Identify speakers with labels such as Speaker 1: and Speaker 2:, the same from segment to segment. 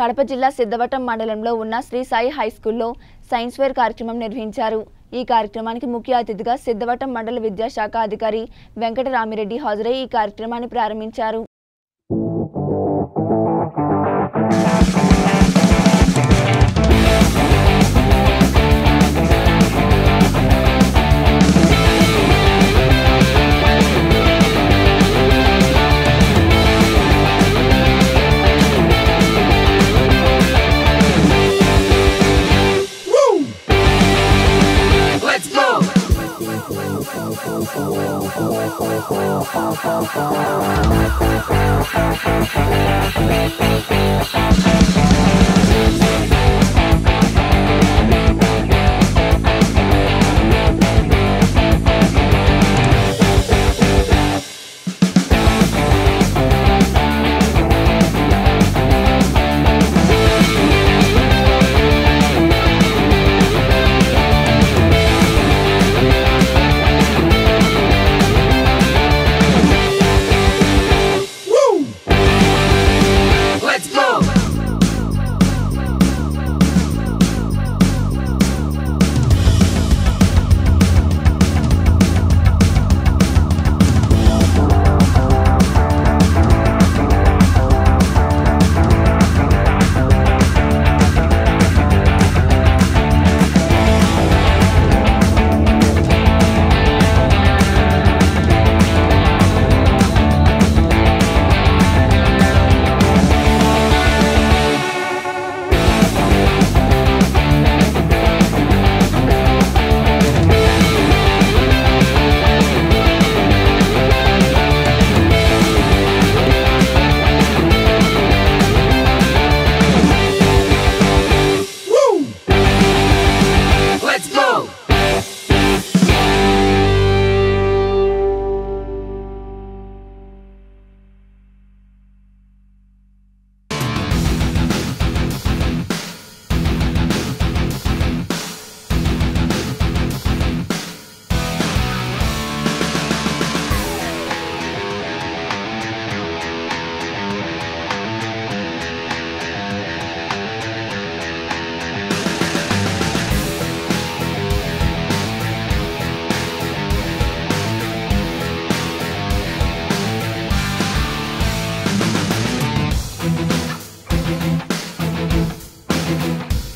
Speaker 1: కడప జిల్లా సిద్ధవటం మండలంలో ఉన్న శ్రీ సాయి హై స్కూల్లో సైన్స్ ఫేర్ కార్యక్రమం నిర్వహించారు. ఈ కార్యక్రమానికి ముఖ్య అతిథిగా సిద్ధవటం మండల విద్యాశాఖ అధికారి వెంకటరామిరెడ్డి హాజరై ఈ కార్యక్రమాన్ని ప్రారంభించారు.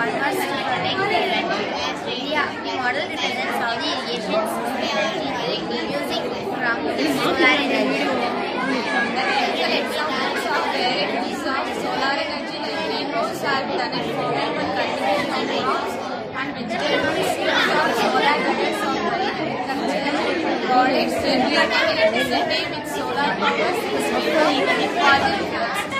Speaker 2: farmers to protect their land. The, the model represents how the irrigation system energy using from solar energy.
Speaker 3: of of solar energy like greenhouse are done at farming and cultivation of crops and vegetables from solar panels on agricultural products generating electricity with solar power system for the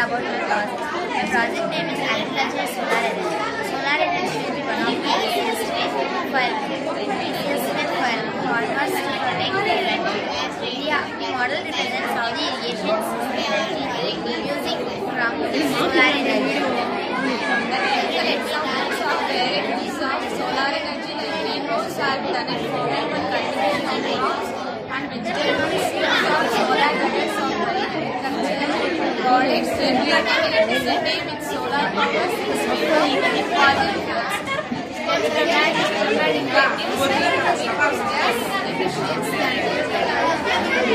Speaker 2: about my project. My project name is Agriculture Solar Energy. Solar energy will be one of the easiest way for easiest way for farmers to protect their land. The model represents how the irrigation system is using from solar energy.
Speaker 3: Solar energy like greenhouse are done at and cultivation of crops and vegetables from solar panels on the agricultural products generated electricity with solar power is made causing gas. Steps